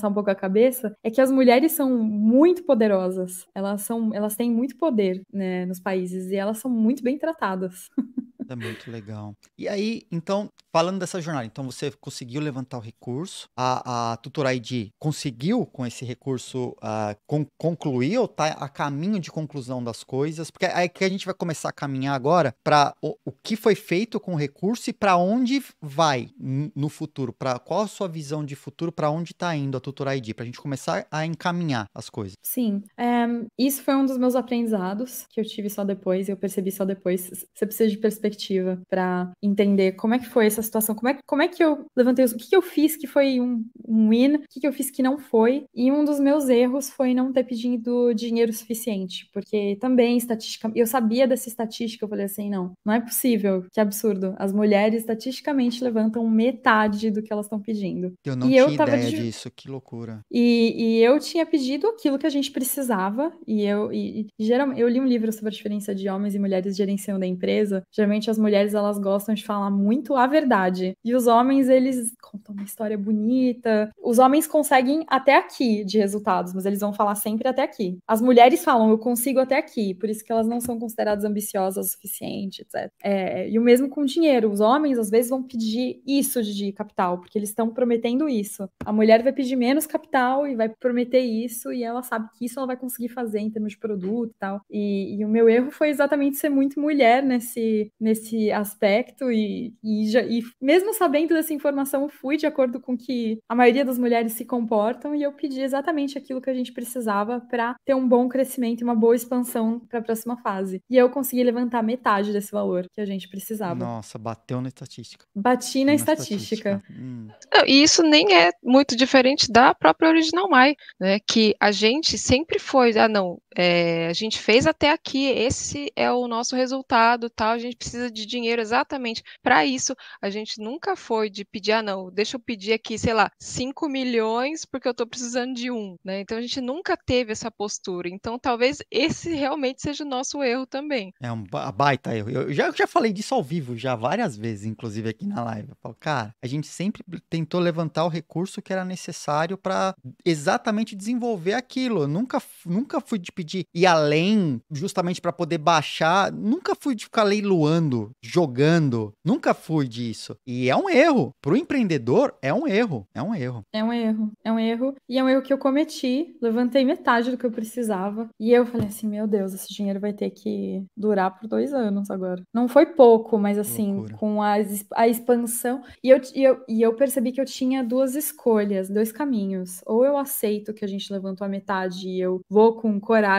balançar um pouco a cabeça, é que as mulheres são muito poderosas. Elas são, elas têm muito poder, né, nos países e elas são muito bem tratadas. É muito legal. E aí, então, falando dessa jornada, então você conseguiu levantar o recurso, a, a Tutor ID conseguiu com esse recurso uh, con concluir ou tá a caminho de conclusão das coisas? Porque é que a gente vai começar a caminhar agora para o, o, que foi feito com o recurso e para onde vai no futuro, para qual a sua visão de futuro, para onde está indo a Tutor ID, para a gente começar a encaminhar as coisas. Sim, é, isso foi um dos meus aprendizados que eu tive só depois, eu percebi só depois. Você precisa de perspectiva perspectiva para entender como é que foi essa situação, como é, como é que eu levantei, o que, que eu fiz que foi um, um win, o que, que eu fiz que não foi. E um dos meus erros foi não ter pedido dinheiro suficiente, porque também estatística, eu sabia dessa estatística, eu falei assim, não, não é possível, que absurdo. As mulheres estatisticamente levantam metade do que elas estão pedindo. Eu não e tinha eu ideia de... disso, que loucura. E, e, eu tinha pedido aquilo que a gente precisava, e eu, e, e geralmente, eu li um livro sobre a diferença de homens e mulheres gerenciando a empresa. Geralmente as mulheres elas gostam de falar muito a verdade. E os homens, eles contam uma história bonita. Os homens conseguem até aqui de resultados, mas eles vão falar sempre até aqui. As mulheres falam, eu consigo até aqui, por isso que elas não são consideradas ambiciosas o suficiente, etc. É, e o mesmo com dinheiro. Os homens, às vezes, vão pedir isso de capital, porque eles estão prometendo isso. A mulher vai pedir menos capital e vai prometer isso, e ela sabe que isso ela vai conseguir fazer em termos de produto e tal. E, e o meu erro foi exatamente ser muito mulher nesse, nesse nesse aspecto e, e, já, e, mesmo sabendo dessa informação, fui de acordo com que a maioria das mulheres se comportam e eu pedi exatamente aquilo que a gente precisava para ter um bom crescimento e uma boa expansão para a próxima fase. E eu consegui levantar metade desse valor que a gente precisava. Nossa, bateu na estatística. Bati na, na estatística. estatística. Hum. e isso nem é muito diferente da própria Original Mai, né? Que a gente sempre foi, ah, não, é, a gente fez até aqui, esse é o nosso resultado, tal, a gente precisa de dinheiro exatamente para isso. A gente nunca foi de pedir, ah, não, deixa eu pedir aqui, sei lá, 5 milhões porque eu estou precisando de um, né? Então a gente nunca teve essa postura. Então talvez esse realmente seja o nosso erro também. É um baita erro. Eu já, eu já falei disso ao vivo, já várias vezes, inclusive aqui na live. Eu falo, cara, a gente sempre tentou levantar o recurso que era necessário para exatamente desenvolver aquilo. Eu nunca, nunca fui de pedir ir além, justamente para poder baixar. Nunca fui de ficar leiloando jogando. Nunca fui disso. E é um erro. Pro empreendedor, é um erro. É um erro. É um erro. É um erro. E é um erro que eu cometi. Levantei metade do que eu precisava. E eu falei assim: meu Deus, esse dinheiro vai ter que durar por dois anos agora. Não foi pouco, mas assim, Loucura. com a, a expansão. E eu, e, eu, e eu percebi que eu tinha duas escolhas, dois caminhos. Ou eu aceito que a gente levantou a metade e eu vou com coragem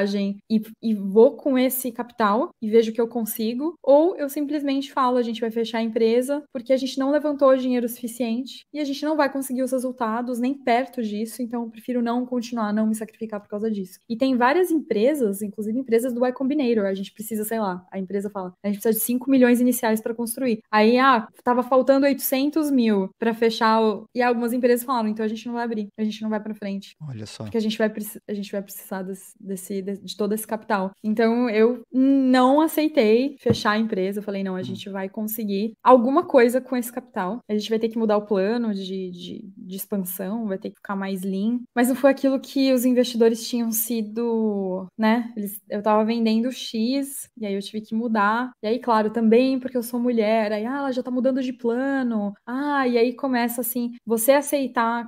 e, e vou com esse capital e vejo que eu consigo. Ou eu simplesmente simplesmente falo, a gente vai fechar a empresa porque a gente não levantou dinheiro suficiente e a gente não vai conseguir os resultados nem perto disso, então eu prefiro não continuar, não me sacrificar por causa disso. E tem várias empresas, inclusive empresas do Y Combinator, a gente precisa, sei lá, a empresa fala, a gente precisa de 5 milhões iniciais para construir. Aí, ah, tava faltando 800 mil para fechar, o... e algumas empresas falaram, então a gente não vai abrir, a gente não vai para frente. Olha só. Porque a gente vai, a gente vai precisar desse, desse, de todo esse capital. Então eu não aceitei fechar a empresa, eu falei, não, a hum. gente vai conseguir alguma coisa com esse capital. A gente vai ter que mudar o plano de, de, de expansão, vai ter que ficar mais lean. Mas não foi aquilo que os investidores tinham sido, né? Eles, eu tava vendendo X, e aí eu tive que mudar. E aí, claro, também porque eu sou mulher, aí, ah, ela já tá mudando de plano. Ah, e aí começa assim, você aceitar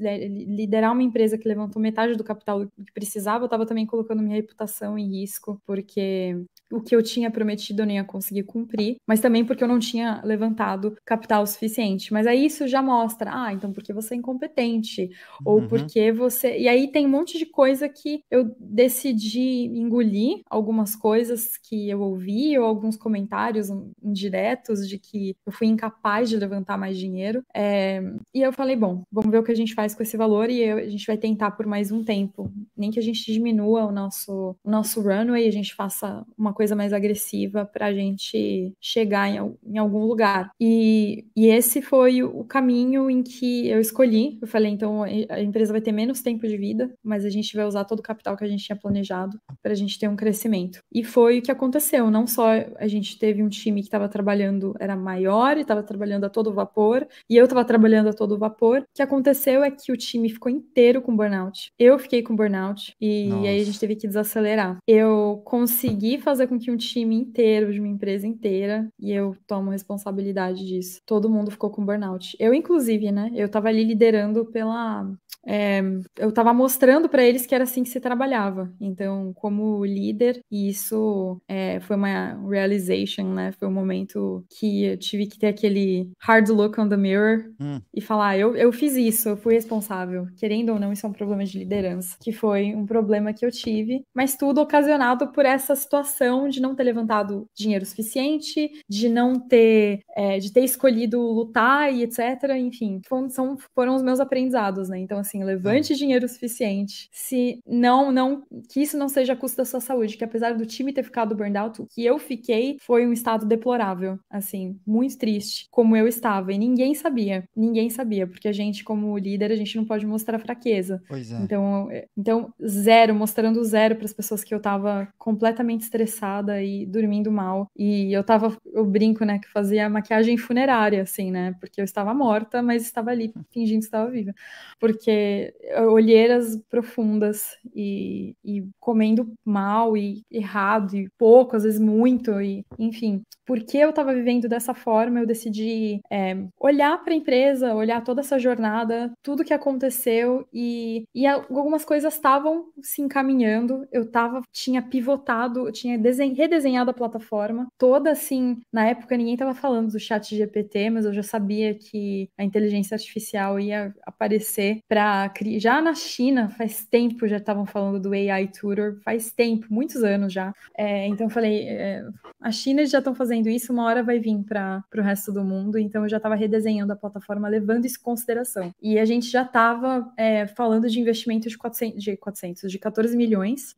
é, liderar uma empresa que levantou metade do capital que precisava, eu tava também colocando minha reputação em risco, porque o que eu tinha prometido eu nem ia conseguir cumprir, mas também porque eu não tinha levantado capital suficiente. Mas aí isso já mostra, ah, então porque você é incompetente, ou uhum. porque você. E aí tem um monte de coisa que eu decidi engolir algumas coisas que eu ouvi, ou alguns comentários indiretos de que eu fui incapaz de levantar mais dinheiro. É... E eu falei, bom, vamos ver o que a gente faz com esse valor e eu, a gente vai tentar por mais um tempo. Nem que a gente diminua nosso, nosso runway, a gente faça uma coisa mais agressiva para a gente chegar em, em algum lugar. E, e esse foi o caminho em que eu escolhi. Eu falei, então a empresa vai ter menos tempo de vida, mas a gente vai usar todo o capital que a gente tinha planejado para a gente ter um crescimento. E foi o que aconteceu. Não só a gente teve um time que estava trabalhando, era maior e estava trabalhando a todo vapor, e eu estava trabalhando a todo vapor. O que aconteceu é que o time ficou inteiro com burnout. Eu fiquei com burnout e, e aí a gente teve que desacelerar. Eu consegui fazer com que um time inteiro, de uma empresa inteira, e eu tomo responsabilidade disso. Todo mundo ficou com burnout. Eu, inclusive, né? Eu tava ali liderando pela é, eu estava mostrando para eles que era assim que se trabalhava. Então, como líder, isso é, foi uma realization, né? Foi um momento que eu tive que ter aquele hard look on the mirror hum. e falar: eu, eu fiz isso, eu fui responsável. Querendo ou não, isso é um problema de liderança, que foi um problema que eu tive, mas tudo ocasionado por essa situação de não ter levantado dinheiro suficiente, de não ter, é, de ter escolhido lutar e etc. Enfim, foram, são, foram os meus aprendizados, né? Então, assim, levante dinheiro suficiente. Se não, não, que isso não seja a custo da sua saúde, que apesar do time ter ficado burned out, o que eu fiquei foi um estado deplorável, assim, muito triste, como eu estava. E ninguém sabia, ninguém sabia, porque a gente, como líder, a gente não pode mostrar fraqueza. Pois é. Então, então zero, mostrando zero para as pessoas que eu tava completamente estressada e dormindo mal. E eu tava, eu brinco, né, que fazia maquiagem funerária, assim, né, porque eu estava morta, mas estava ali fingindo que estava viva. Porque olheiras profundas e, e, comendo mal e errado e pouco, às vezes muito, e enfim. Porque eu estava vivendo dessa forma, eu decidi é, olhar para a empresa, olhar toda essa jornada, tudo que aconteceu e, e algumas coisas estavam se encaminhando. Eu tava, tinha pivotado, eu tinha desen, redesenhado a plataforma toda assim. Na época ninguém estava falando do chat GPT, mas eu já sabia que a inteligência artificial ia aparecer para já na China faz tempo já estavam falando do AI Tutor, faz tempo, muitos anos já. É, então eu falei, é, a China já estão fazendo isso, uma hora vai vir para o resto do mundo, então eu já estava redesenhando a plataforma, levando isso em consideração. E a gente já estava é, falando de investimento de 400, de 400, de 14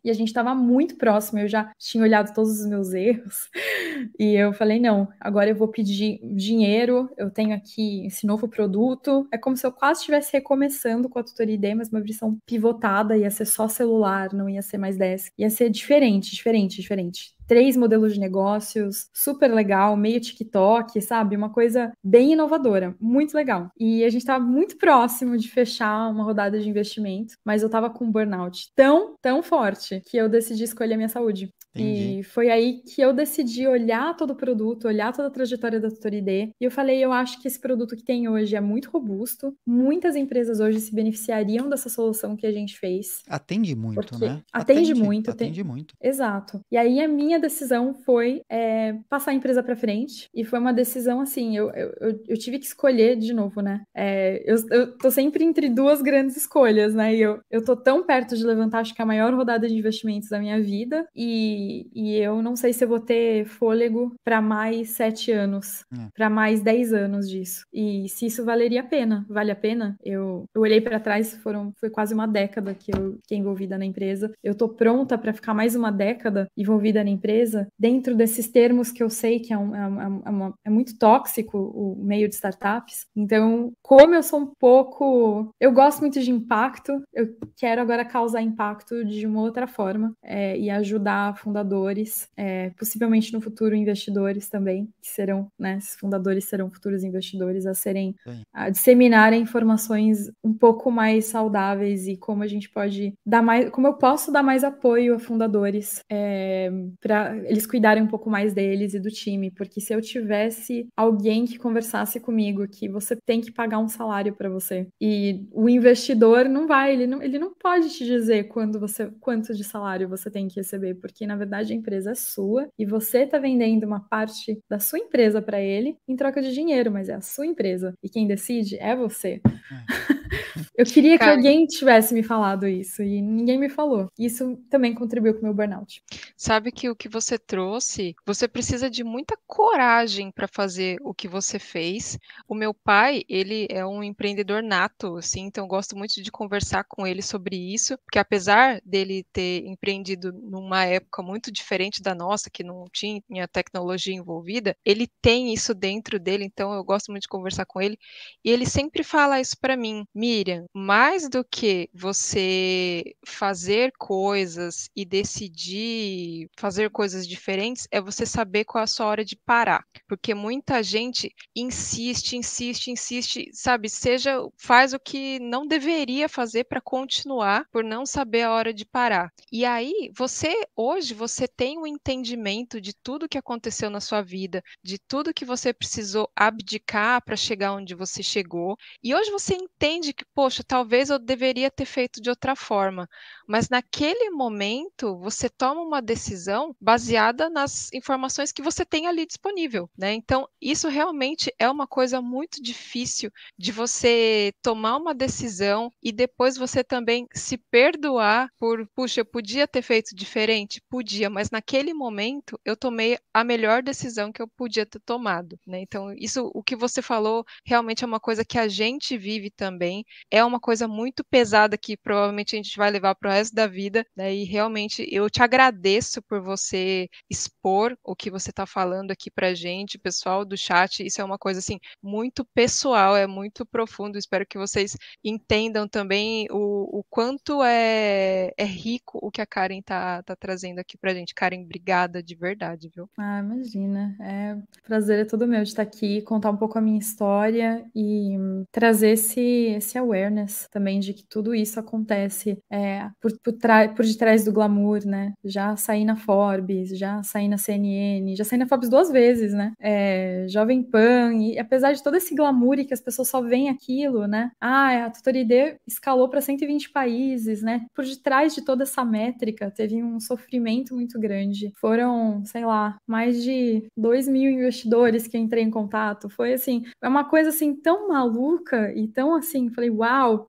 e a gente estava muito próximo, eu já tinha olhado todos os meus erros, e eu falei, não, agora eu vou pedir dinheiro, eu tenho aqui esse novo produto, é como se eu quase estivesse recomeçando com a tutoria ID, mas uma versão pivotada, ia ser só celular, não ia ser mais desk. Ia ser diferente, diferente, diferente três modelos de negócios, super legal, meio TikTok, sabe? Uma coisa bem inovadora, muito legal. E a gente estava muito próximo de fechar uma rodada de investimento, mas eu estava com um burnout tão, tão forte que eu decidi escolher a minha saúde. Entendi. E foi aí que eu decidi olhar todo o produto, olhar toda a trajetória da Tutor ID, e eu falei, eu acho que esse produto que tem hoje é muito robusto, muitas empresas hoje se beneficiariam dessa solução que a gente fez. Atende muito, né? Atende, atende muito. Atende tem... muito. Exato. E aí a minha minha decisão foi é, passar a empresa para frente. E foi uma decisão assim, eu, eu, eu tive que escolher de novo, né? É, eu, eu tô sempre entre duas grandes escolhas, né? E eu, eu tô tão perto de levantar, acho que a maior rodada de investimentos da minha vida. E, e eu não sei se eu vou ter fôlego para mais sete anos, é. para mais dez anos disso. E se isso valeria a pena. Vale a pena? Eu, eu olhei para trás, foram, foi quase uma década que eu fiquei envolvida na empresa. Eu tô pronta para ficar mais uma década envolvida na empresa empresa, dentro desses termos que eu sei que é, um, é, é, uma, é, muito tóxico o meio de startups. Então, como eu sou um pouco. Eu gosto muito de impacto, eu quero agora causar impacto de uma outra forma é, e ajudar fundadores, é, possivelmente no futuro investidores também, que serão, né? Esses fundadores serão futuros investidores a serem. a disseminarem informações um pouco mais saudáveis e como a gente pode dar mais. Como eu posso dar mais apoio a fundadores é, para para eles cuidarem um pouco mais deles e do time, porque se eu tivesse alguém que conversasse comigo que você tem que pagar um salário para você e o investidor não vai, ele não, ele não pode te dizer quando você quanto de salário você tem que receber, porque na verdade a empresa é sua e você está vendendo uma parte da sua empresa para ele em troca de dinheiro, mas é a sua empresa e quem decide é você. É. Eu queria Cara, que alguém tivesse me falado isso e ninguém me falou. Isso também contribuiu com o meu burnout. sabe que o que você trouxe, você precisa de muita coragem para fazer o que você fez. O meu pai, ele é um empreendedor nato, assim, então eu gosto muito de conversar com ele sobre isso, porque apesar dele ter empreendido numa época muito diferente da nossa, que não tinha tecnologia envolvida, ele tem isso dentro dele, então eu gosto muito de conversar com ele, e ele sempre fala isso para mim, Miriam, mais do que você fazer coisas e decidir fazer coisas diferentes, é você saber qual é a sua hora de parar, porque muita gente insiste, insiste, insiste, sabe, seja faz o que não deveria fazer para continuar por não saber a hora de parar. E aí, você hoje você tem um entendimento de tudo que aconteceu na sua vida, de tudo que você precisou abdicar para chegar onde você chegou. E hoje você entende que, poxa, talvez eu deveria ter feito de outra forma. Mas naquele momento, você toma uma decisão baseada nas informações que você tem ali disponível, né? Então, isso realmente é uma coisa muito difícil de você tomar uma decisão e depois você também se perdoar por, puxa, eu podia ter feito diferente? Podia, mas naquele momento eu tomei a melhor decisão que eu podia ter tomado, né? Então, isso, o que você falou, realmente é uma coisa que a gente vive também, é uma coisa muito pesada que provavelmente a gente vai levar para o resto da vida, né? E realmente eu te agradeço por você expor o que você está falando aqui para gente, pessoal do chat. Isso é uma coisa assim muito pessoal, é muito profundo. Espero que vocês entendam também o, o quanto é, é rico o que a Karen tá, tá trazendo aqui pra gente. Karen, obrigada de verdade, viu? Ah, imagina. É prazer é todo meu de estar aqui, contar um pouco a minha história e trazer esse, esse awareness também de que tudo isso acontece é, por, por, por detrás do glamour, né? Já saí na Forbes, já saí na CNN, já saí na Forbes duas vezes, né? É, Jovem Pan, e apesar de todo esse glamour e que as pessoas só veem aquilo, né? Ah, a Tutor ID escalou para 120 países, né? Por detrás de toda essa métrica, teve um sofrimento muito grande. Foram, sei lá, mais de 2 mil investidores que entrei em contato. Foi assim, é uma coisa assim tão maluca e tão assim, falei, uau,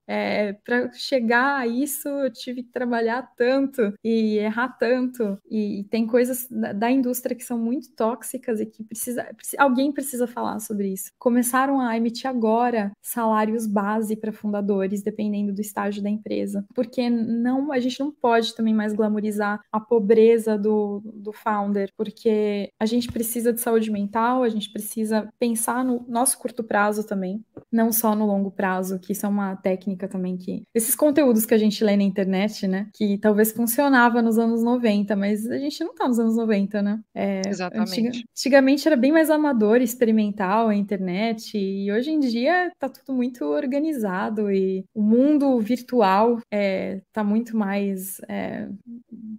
é, para chegar a isso eu tive que trabalhar tanto e errar tanto. E, tem coisas da, da, indústria que são muito tóxicas e que precisa, alguém precisa falar sobre isso. Começaram a emitir agora salários base para fundadores, dependendo do estágio da empresa, porque não a gente não pode também mais glamorizar a pobreza do, do founder, porque a gente precisa de saúde mental, a gente precisa pensar no nosso curto prazo também, não só no longo prazo, que isso é uma técnica também que esses conteúdos que a gente lê na internet, né, que talvez funcionava nos anos 90, mas a gente não tá nos anos 90, né? É, Exatamente. Antiga, antigamente era bem mais amador, experimental a internet, e hoje em dia tá tudo muito organizado e o mundo virtual é, tá muito mais é,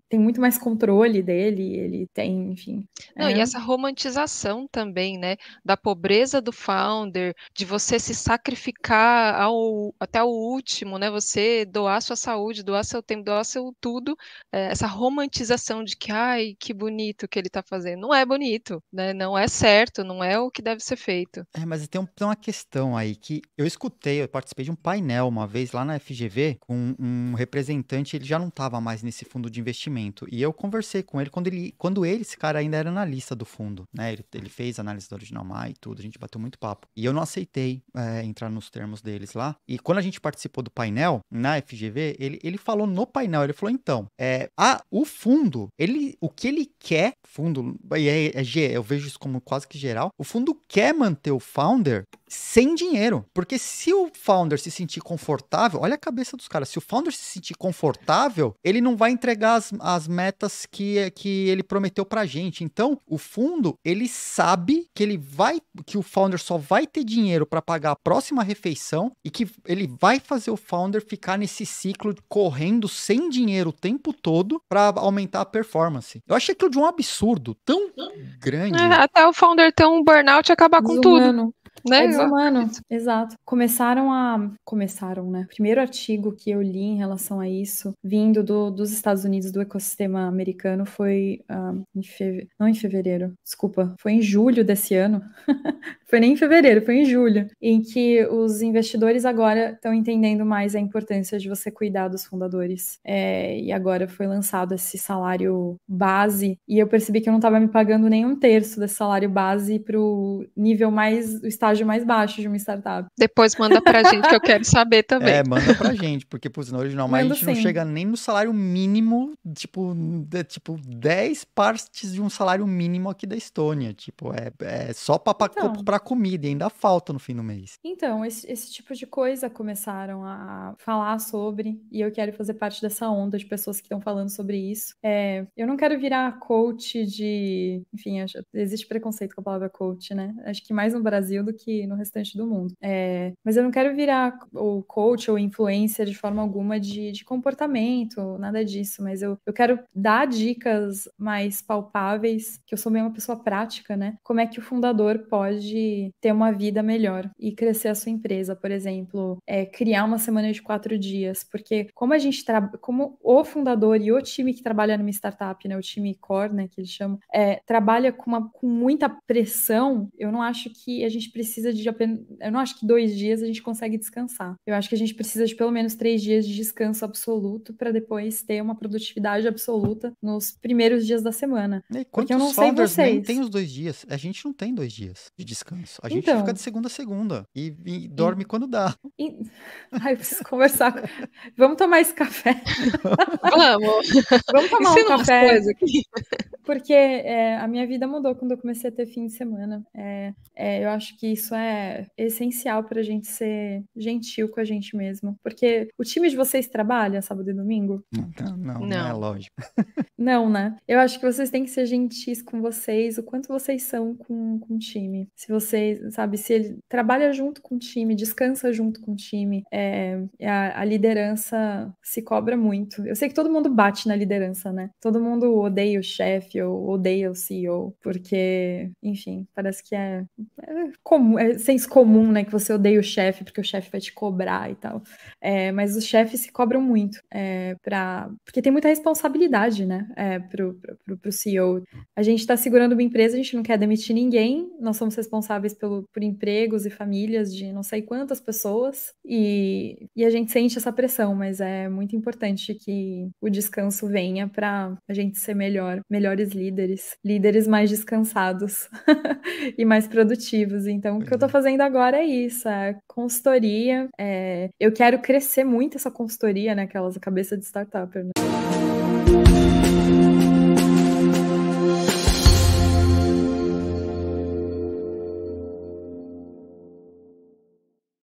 tem muito mais controle dele, ele tem, enfim. Não, é... E essa romantização também, né, da pobreza do founder, de você se sacrificar ao, até o último, né, você doar sua saúde, doar seu tempo, doar seu tudo, é, essa romantização de que, ai, que bonito que ele está fazendo. Não é bonito, né, não é certo, não é o que deve ser feito. É, mas tem, um, tem uma questão aí que eu escutei, eu participei de um painel uma vez lá na FGV com um representante, ele já não estava mais nesse fundo de investimento. E eu conversei com ele quando ele, quando ele esse cara ainda era analista do fundo, né? Ele, ele fez análise do Original Mai e tudo, a gente bateu muito papo. E eu não aceitei é, entrar nos termos deles lá. E quando a gente participou do painel, na FGV, ele, ele falou no painel, ele falou, então, é, a, o fundo, ele, o que ele quer, fundo, é, é, é, eu vejo isso como quase que geral, o fundo quer manter o founder sem dinheiro. Porque se o founder se sentir confortável, olha a cabeça dos caras, se o founder se sentir confortável, ele não vai entregar as, as metas que, que ele prometeu pra gente. Então, o fundo, ele sabe que ele vai, que o founder só vai ter dinheiro para pagar a próxima refeição e que ele vai fazer o founder ficar nesse ciclo correndo sem dinheiro o tempo todo para aumentar a performance. Eu achei aquilo de um absurdo tão grande. É, até o founder ter um burnout e acabar com tudo. Né? É desumano, exato. Começaram a. Começaram, né? O primeiro artigo que eu li em relação a isso, vindo do, dos Estados Unidos, do ecossistema americano, foi. Uh, em feve... Não em fevereiro, desculpa. Foi em julho desse ano. foi nem em fevereiro, foi em julho, em que os investidores agora estão entendendo mais a importância de você cuidar dos fundadores. É, e agora foi lançado esse salário base, e eu percebi que eu não estava me pagando nem um terço desse salário base para o nível mais, o estágio mais baixo de uma startup. Depois manda pra gente que eu quero saber também. É, manda pra gente, porque por sinal original, mas a gente sim. não chega nem no salário mínimo, tipo, de, tipo 10 partes de um salário mínimo aqui da Estônia. Tipo, é, é só para então, comprar comida e ainda falta no fim do mês. Então, esse, esse tipo de coisa começaram a falar sobre, e eu quero fazer parte dessa onda de pessoas que estão falando sobre isso. É, eu não quero virar coach de. Enfim, existe preconceito com a palavra coach, né? Acho que mais no Brasil do que no restante do mundo. É, mas eu não quero virar o coach ou influencer de forma alguma de, de comportamento, nada disso, mas eu, eu quero dar dicas mais palpáveis, que eu sou bem uma pessoa prática, né? Como é que o fundador pode ter uma vida melhor e crescer a sua empresa, por exemplo, é, criar uma semana de quatro dias, porque como a gente trabalha, como o fundador e o time que trabalha numa startup, né, o time core, né, que eles chamam, é, trabalha com, uma, com muita pressão, eu não acho que a gente precisa de apenas, eu não acho que dois dias a gente consegue descansar. Eu acho que a gente precisa de pelo menos três dias de descanso absoluto para depois ter uma produtividade absoluta nos primeiros dias da semana. E porque eu não sei vocês. Nem tem os dois dias. A gente não tem dois dias de descanso. A gente então, fica de segunda a segunda e, e dorme e, quando dá. E... Ai, eu preciso conversar. Vamos tomar esse café. Vamos. Vamos tomar Ensina um café. Aqui. Porque é, a minha vida mudou quando eu comecei a ter fim de semana. É, é, eu acho que isso é essencial para a gente ser gentil com a gente mesmo. Porque o time de vocês trabalha sábado e domingo? Não, não, não, não é lógico. Não, né? Eu acho que vocês têm que ser gentis com vocês, o quanto vocês são com, com o time. Se vocês, sabe, se ele trabalha junto com o time, descansa junto com o time, é, a, a liderança se cobra muito. Eu sei que todo mundo bate na liderança, né? Todo mundo odeia o chefe ou odeia o CEO, porque, enfim, parece que é, é comum, é senso comum, né? Que você odeia o chefe porque o chefe vai te cobrar e tal. É, mas os chefes se cobram muito, é, pra, porque tem muita responsabilidade, né? É, pro, pro, pro CEO. A gente está segurando uma empresa, a gente não quer demitir ninguém, nós somos responsáveis pelo, por empregos e famílias de não sei quantas pessoas, e, e a gente sente essa pressão, mas é muito importante que o descanso venha para a gente ser melhor, melhores líderes, líderes mais descansados e mais produtivos. Então, o que eu estou fazendo agora é isso, é consultoria. É, eu quero crescer muito essa consultoria, né? Aquelas cabeça de startup, né?